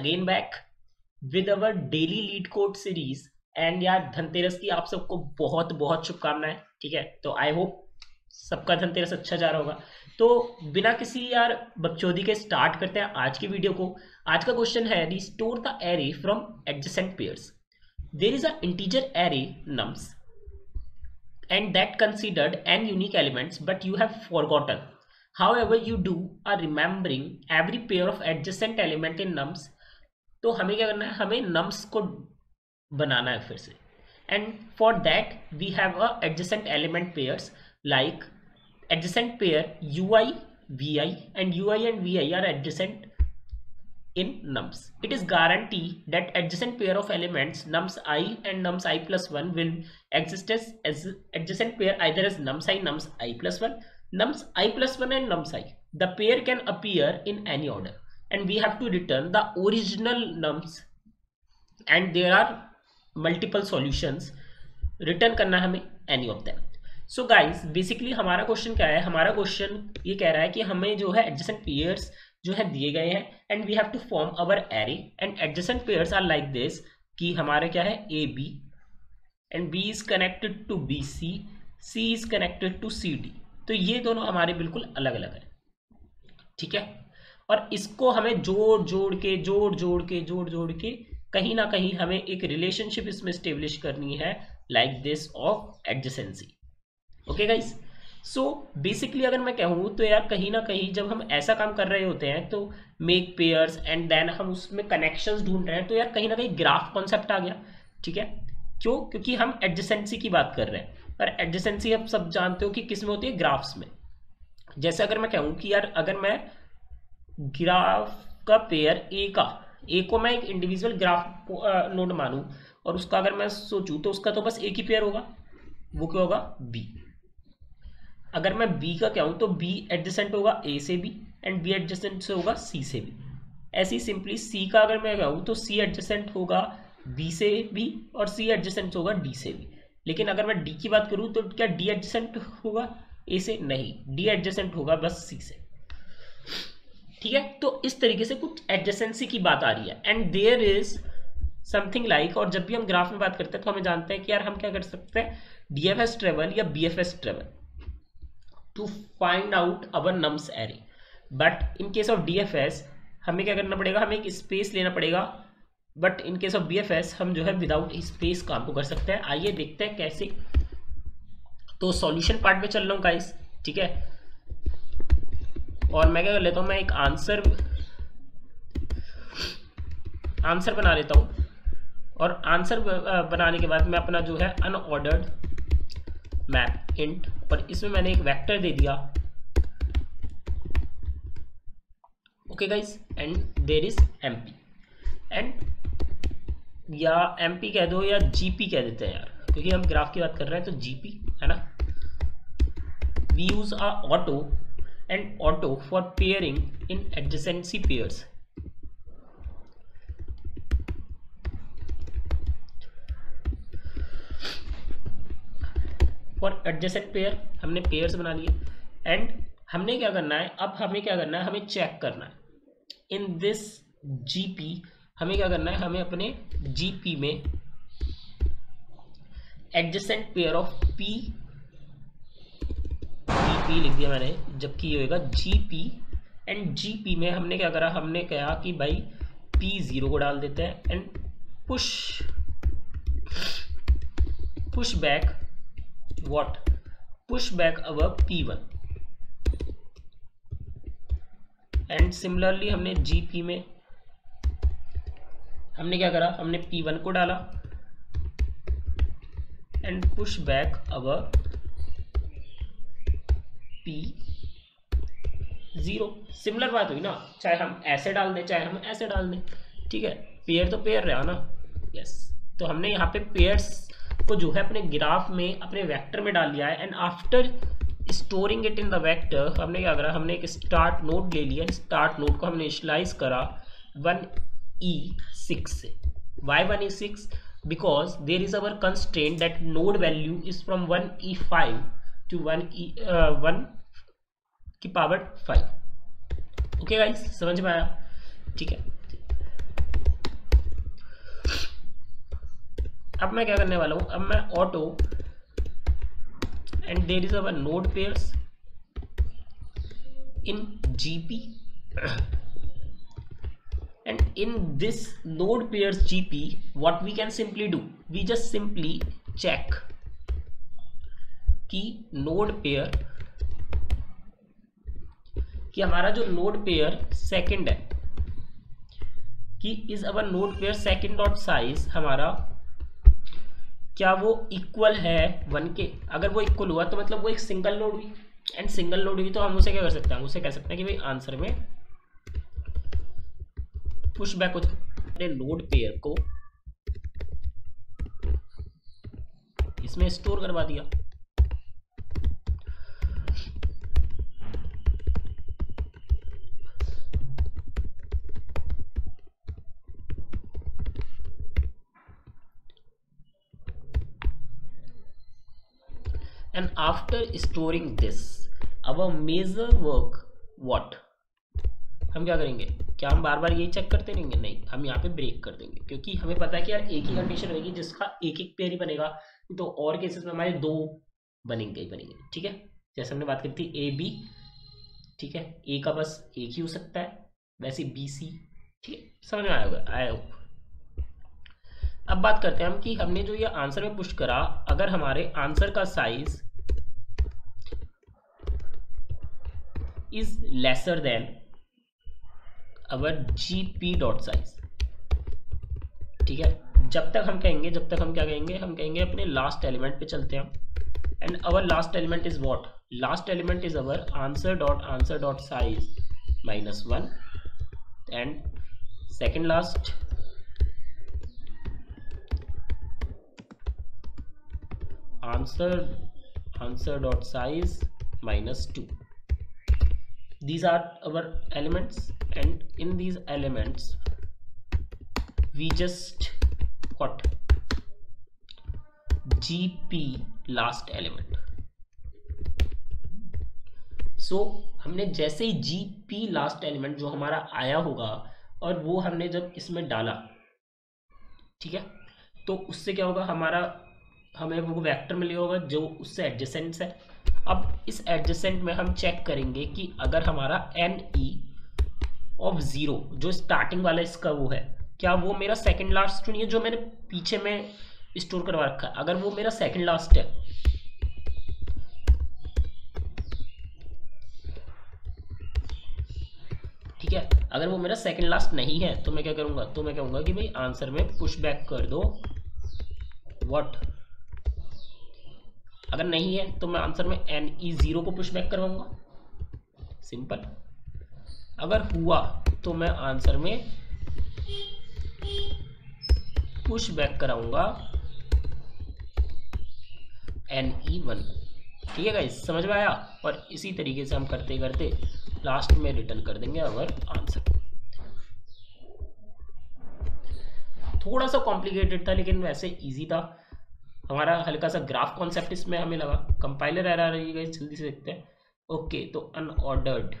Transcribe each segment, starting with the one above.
Again back with our daily LeetCode series. And यार, धनतेरस की आप सबको बहुत बहुत शुभकामनाएँ, ठीक है? तो आई होप सबका धनतेरस अच्छा जा रहा होगा। तो बिना किसी यार बकचोदी के स्टार्ट करते हैं आज की वीडियो को। आज का क्वेश्चन है restore the array from adjacent pairs there is a integer array nums and that considered n unique elements but you have forgotten. However, you do are remembering every pair of adjacent element in nums तो हमें क्या करना है हमें nums को बनाना है फिर से and for that we have a adjacent element pairs like adjacent pair ui vi and ui and vi are adjacent in nums. It is guarantee that adjacent pair of elements nums i and nums i plus 1 will exist as, as adjacent pair either as nums i nums i plus 1 nums i plus 1 and nums i. The pair can appear in any order and we have to return the original nums. And there are multiple solutions. Return करना हमें any of them. So guys basically हमारा question क्या है? हमारा question ये कह रहा है कि हमें जो है एडजसेंट पेयर्स जो है दिए गए हैं and we have to form our array and adjacent pairs are like this कि हमारे क्या है? A B and B is connected to B C C is connected to C D तो ये दोनों हमारे बिल्कुल अलग अलग है। ठीक है? और इसको हमें जोड़ जोड़ के जोड़ जोड़ के जोड़ जोड़ के कहीं ना कहीं हमें एक रिलेशनशिप इसमें स्टेब्लिश करनी है like this of adjacency okay guys so basically अगर मैं कहूँ तो यार कहीं ना कहीं जब हम ऐसा काम कर रहे होते हैं तो मेक पेयर्स एंड देन हम उसमें कनेक्शंस ढूंढ रहे हैं तो यार कहीं ना कहीं ग्राफ कॉन्सेप्ट आ गया। ठीक है? क्यों? क्योंकि हम एडजसेंसी की बात कर रहे हैं। पर एडजसेंसी आप सब जानते हो कि किसमें होती है? ग्राफ्स में। जैसे अगर मैं कहूँ कि यार अगर मैं ग्राफ का पेयर ए का। ए को मैं एक इंडिविजुअल ग्राफ नोड मानूं और उसका अगर मैं सोचूं तो उसका तो बस एक ही पेयर होगा। वो क्या होगा? बी अगर मैं बी का कहूँ तो बी एडजसेंट होगा ए से भी एंड बी एडजसेंट से होगा सी से भी ऐसी सिंपली सी का अगर मैं कहूँ तो सी एडजसेंट होगा बी से भी और सी एडजसेंट होगा डी से भी लेकिन अगर मैं डी की बात करूँ तो क्या डी एडजसेंट होगा? ए से नहीं। डी एडजसेंट होगा बस सी से। ठीक है? तो इस तरीके से कुछ एडजसेंसी की बात आ रही है। And there is something like और जब भी हम ग्राफ में बात करते हैं तो हमें जानते हैं कि यार हम क्या कर सकते हैं? डी एफ़ एस ट्रेवल या B F S travel to find out our nums array. But in case of dfs हमें क्या करना पड़ेगा? हमें एक स्पेस लेना पड़ेगा। But in case of BFS हम जो है विदाउट स्पेस काम को कर सकते हैं। आइए देखते हैं कैसे। तो सॉल्यूशन पार्ट में चल रहा हूँ गाइस ठीक है? और मैं क्या कर लेता हूँ, मैं एक आंसर आंसर बना लेता हूँ। और आंसर बनाने के बाद मैं अपना जो है अनऑर्डर्ड मैप इंट और इसमें मैंने एक वेक्टर दे दिया। Okay guys and there is M P and या एम पी कह दो या जी पी कह देते हैं यार, क्योंकि हम ग्राफ की बात कर रहे हैं तो जी पी है ना? We use a auto and auto for pairing in adjacency pairs for adjusted pair हमने पेयर्स बना लिए। एंड हमने क्या करना है? अब हमें क्या करना है? हमें चेक करना है। इन दिस जीपी हमें क्या करना है? हमें अपने जीपी में adjacent pair of P P लिख दिया मैंने जबकि ये होगा जीपी एंड जीपी में हमने क्या करा, हमने कहा कि भाई पी ज़ीरो को डाल देते हैं and push push back what? Push back our p1 and similarly हमने जीपी में, हमने क्या करा, हमने पी वन को डाला and push back our p zero similar बात हुई ना, चाहे हम ऐसे डाल दें, चाहे हम ऐसे डाल दें, ठीक है? पेयर तो पेयर रहा ना? यस तो हमने यहाँ पे पेयर्स को जो है अपने ग्राफ में, अपने वेक्टर में डाल लिया है and after storing it in the vector हमने क्या करा? हमने एक स्टार्ट नोट ले लिया। स्टार्ट नोट को हमने इनिशलाइज करा वन ई सिक्स से। Why one E six because there is our constant that node value is from one E five to 1 की uh, 1 की पावर 5 ओके गाइस समझ में आया ठीक है अब मैं क्या करने वाला हूँ अब मैं auto and there is our node pairs in GP and in this node pairs gp what we can simply do we just simply check कि नोड पेयर कि हमारा जो नोड पेयर सेकंड है, कि is our node pair second dot size हमारा क्या वो equal है वन के? अगर वो इक्वल हुआ तो मतलब वो एक सिंगल नोड हुई। एंड सिंगल नोड हुई तो हम उसे क्या कर सकते हैं? उसे कह सकते हैं कि भाई आंसर में पुश बैक हो अपने नोड पेयर को इसमें स्टोर करवा दिया। After storing this our major work what? हम क्या करेंगे? क्या हम बार बार यही चेक करते रहेंगे? नहीं, हम यहाँ पे ब्रेक कर देंगे, क्योंकि हमें पता है कि यार एक ही कंडीशन होगी जिसका एक एक पेयर ही बनेगा तो और केसेस में हमारे दो बनेंगे ही बनेंगे, ठीक है? जैसे हमने बात की थी ए बी ठीक है? ए का बस एक ही हो सकता है, वैसे बी सी ठीक है? समझ में आया होगा आया होगा अब बात करते हैं हम कि हमने जो ये आंसर में पुश करा, अगर हमारे आंसर का size lesser than our G P dot size ठीक है? जब तक हम कहेंगे, जब तक हम क्या कहेंगे, हम कहेंगे अपने लास्ट एलिमेंट पे चलते हैं। And our last element is what last element is our answer dot answer dot size minus one and second last answer answer dot size minus 2 these are our elements and in these elements we just what gp last element. So so, हमने जैसे ही G P last element जो हमारा आया होगा और वो हमने जब इसमें डाला ठीक है? तो उससे क्या होगा? हमारा हमें वो वेक्टर मिल होगा जो उससे एडजेसेंट है। अब इस एडजेसेंट में हम चेक करेंगे कि अगर हमारा एन ई ऑफ़ ज़ीरो जो स्टार्टिंग वाला इसका वो है, क्या वो मेरा सेकंड लास्ट नहीं है जो मैंने पीछे में स्टोर करवा रखा है? अगर वो मेरा सेकंड लास्ट है, ठीक है? अगर वो मेरा सेकंड लास्ट नहीं है तो मैं क्या करूँगा? तो मैं कहूँगा कि भाई आंसर में पुश बैक कर दो। व्हाट अगर नहीं है तो मैं आंसर में एन ई ज़ीरो को पुश बैक करवाऊँगा। सिंपल अगर हुआ तो मैं आंसर में पुश बैक कराऊँगा एन ई वन ठीक है गाइस समझ में आया? और इसी तरीके से हम करते करते लास्ट में रिटर्न कर देंगे अवर आंसर थोड़ा सा कॉम्प्लिकेटेड था, लेकिन वैसे इजी था। हमारा हल्का सा ग्राफ कॉन्सेप्ट इसमें हमें लगा। कंपाइलर एरर रही गई जल्दी से देखते हैं। ओके तो unordered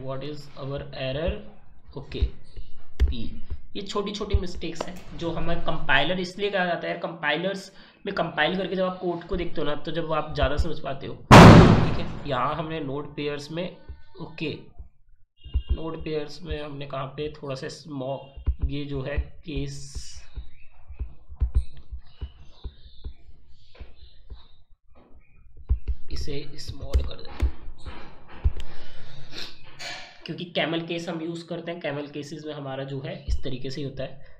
what is our error okay P ये छोटी छोटी मिस्टेक्स हैं, जो हमें कंपाइलर इसलिए कहा जाता है कंपाइलर्स में कंपाइल करके जब आप कोड को देखते हो ना तो जब आप ज़्यादा समझ पाते हो ठीक है, यहाँ हमने नोड पेयर्स में ओके नोड पेयर्स में हमने कहाँ पे थोड़ा सा स्मॉल ये जो है केस इसे स्मॉल कर देते क्योंकि कैमल केस हम यूज़ करते हैं कैमल केसेस में हमारा जो है इस तरीके से होता है।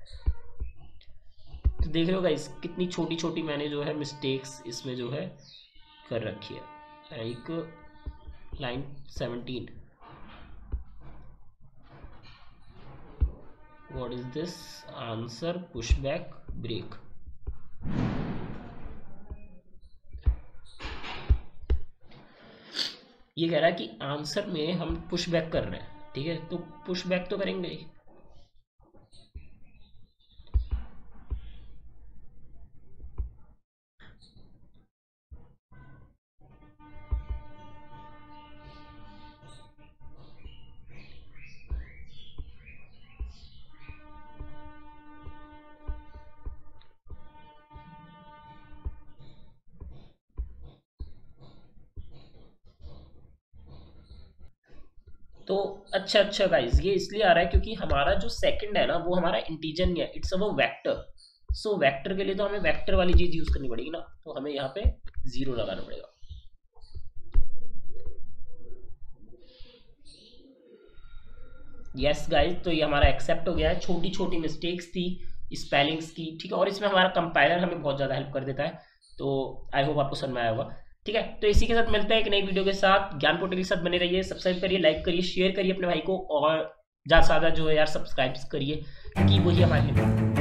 तो देख रहे हो गाइस कितनी छोटी छोटी मैंने जो है मिस्टेक्स इसमें जो है कर रखी है। एक line seventeen. What is this? Answer, pushback, break. ये कह रहा है कि आंसर में हम पुश बैक कर रहे हैं, ठीक है? तो पुश बैक तो करेंगे तो अच्छा अच्छा गाइज़ ये इसलिए आ रहा है क्योंकि हमारा जो सेकंड है ना, वो हमारा इंटीजर नहीं है it's a vector so vector के लिए तो हमें वैक्टर वाली चीज़ यूज़ करनी पड़ेगी ना तो हमें यहाँ पे ज़ीरो लगाना पड़ेगा. यस गाइज़ तो ये हमारा एक्सेप्ट हो गया है. छोटी छोटी मिस्टेक्स थी स्पेलिंग्स की, ठीक है, और इसमें हमारा कंपाइलर हमें बहुत ज़्यादा हेल्प कर देता है. तो आई होप आपको समझ में आया होगा. ठीक है? तो इसी के साथ मिलते हैं एक नई वीडियो के साथ। ज्ञान पोर्टल के साथ बने रहिए सब्सक्राइब करिए लाइक करिए शेयर करिए अपने भाई को और ज़्यादा से ज़्यादा जो है यार सब्सक्राइब करिए क्योंकि वही हमारे लिए